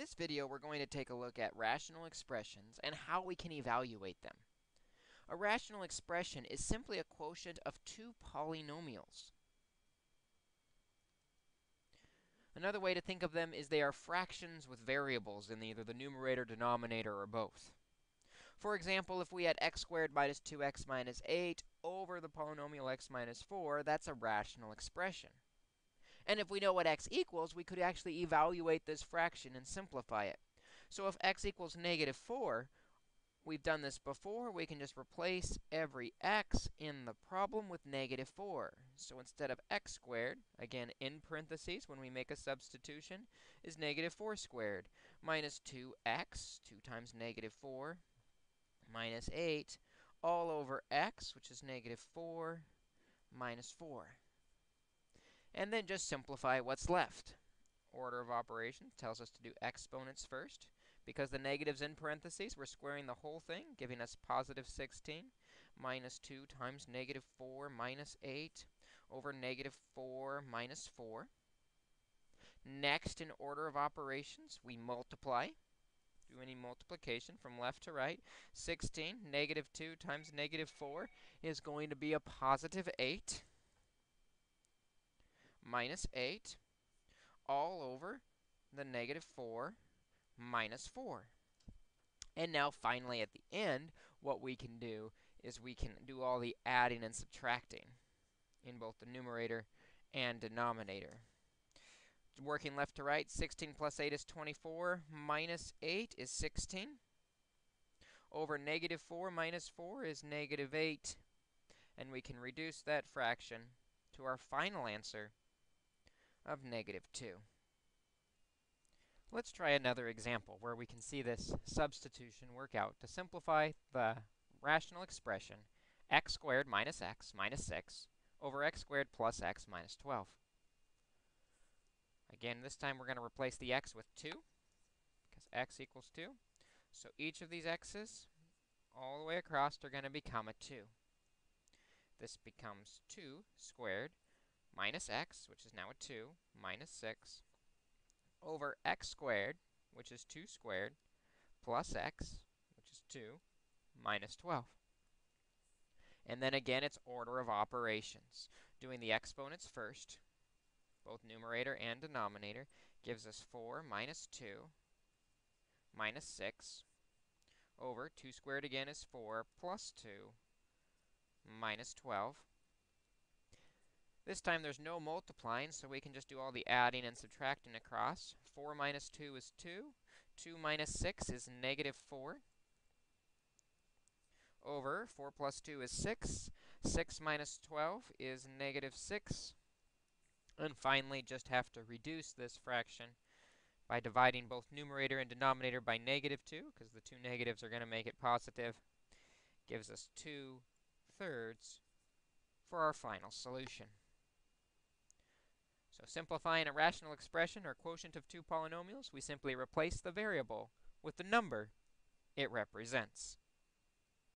this video, we're going to take a look at rational expressions and how we can evaluate them. A rational expression is simply a quotient of two polynomials. Another way to think of them is they are fractions with variables in either the numerator, denominator, or both. For example, if we had x squared minus 2x minus 8 over the polynomial x minus 4, that's a rational expression. And if we know what x equals, we could actually evaluate this fraction and simplify it. So if x equals negative 4, we've done this before, we can just replace every x in the problem with negative 4. So instead of x squared, again in parentheses when we make a substitution, is negative 4 squared minus 2x, 2 times negative 4, minus 8, all over x, which is negative 4 minus 4 and then just simplify what's left. Order of operations tells us to do exponents first. Because the negative's in parentheses, we're squaring the whole thing, giving us positive 16 minus 2 times negative 4 minus 8 over negative 4 minus 4. Next, in order of operations, we multiply. Do any multiplication from left to right. 16, negative 2 times negative 4 is going to be a positive 8 minus 8 all over the negative 4 minus 4. And now finally at the end, what we can do is we can do all the adding and subtracting in both the numerator and denominator. Working left to right, 16 plus 8 is 24, minus 8 is 16. Over negative 4 minus 4 is negative 8. And we can reduce that fraction to our final answer of negative 2. Let's try another example where we can see this substitution work out to simplify the rational expression x squared minus x minus 6 over x squared plus x minus 12. Again, this time we're going to replace the x with 2 because x equals 2. So each of these x's all the way across are going to become a 2. This becomes 2 squared minus x, which is now a 2, minus 6, over x squared, which is 2 squared, plus x, which is 2, minus 12. And then again, it's order of operations. Doing the exponents first, both numerator and denominator, gives us 4 minus 2 minus 6 over 2 squared again is 4 plus 2 minus 12 this time there's no multiplying, so we can just do all the adding and subtracting across. 4 minus 2 is 2. 2 minus 6 is negative 4. Over 4 plus 2 is 6. 6 minus 12 is negative 6. And finally, just have to reduce this fraction by dividing both numerator and denominator by negative 2, because the two negatives are going to make it positive. Gives us 2 thirds for our final solution. So simplifying a rational expression or quotient of two polynomials, we simply replace the variable with the number it represents.